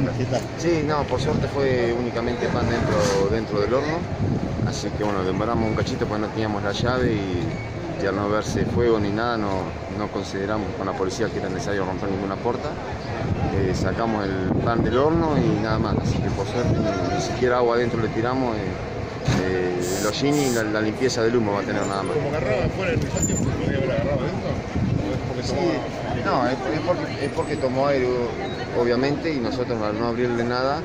onda? ¿Qué tal? Sí, no, por suerte fue únicamente pan dentro, dentro del horno, así que bueno, demoramos un cachito porque no teníamos la llave y, y al no verse fuego ni nada, no, no consideramos con la policía que era necesario romper ninguna puerta. Eh, sacamos el pan del horno y nada más, así que por suerte ni, ni siquiera agua adentro le tiramos. eh, eh, el hollini y la, la limpieza del humo va a tener nada más. Como agarraba fuera del patio, ¿se podía haber agarrado adentro? ¿O es porque Sí, tomaba- no, es, es porque, es porque tomó aire, obviamente, y nosotros al no abrirle nada,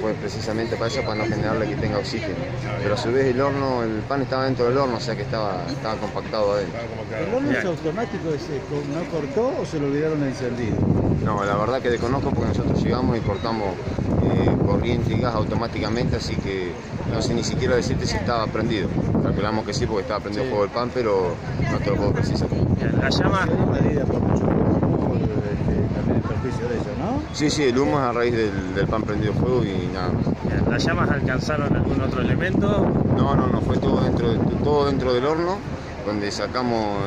fue precisamente para eso, para no generarle que tenga oxígeno. Pero a su vez el horno, el pan estaba dentro del horno, o sea que estaba, estaba compactado adentro. ¿El horno es automático? ese, ¿No cortó o se lo olvidaron encendido? No, la verdad que desconozco porque nosotros llegamos y cortamos eh, corriente y gas automáticamente, así que no sé ni siquiera decirte si estaba prendido. Calculamos que sí porque estaba prendido Sí. fuego el pan, pero no te lo puedo precisar. La llama, Era una herida por mucho tiempo, este, también el perjuicio de ello, ¿no? Sí, sí, el humo es a raíz del, del pan prendido fuego y nada más. ¿las llamas alcanzaron algún otro elemento? No, no, no, fue todo dentro, de- todo dentro del horno, donde sacamos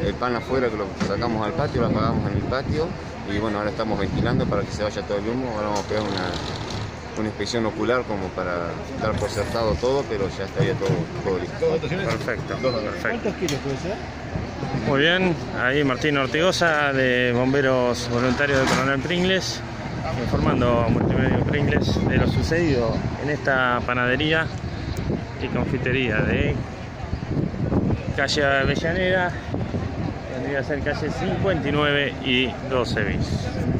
el, el pan afuera, que lo sacamos al patio, lo apagamos en el patio y bueno, ahora estamos ventilando para que se vaya todo el humo, ahora vamos a pegar una, una inspección ocular como para dar por cerrado todo, pero ya estaría todo, todo listo. Perfecto, perfecto. ¿Cuántos kilos puede ser? Muy bien, ahí Martín Ortigosa de Bomberos Voluntarios de Coronel Pringles, informando a Multimedio Pringles de lo sucedido en esta panadería y confitería de calle Avellaneda, vendría a ser calle 59 y 12 bis.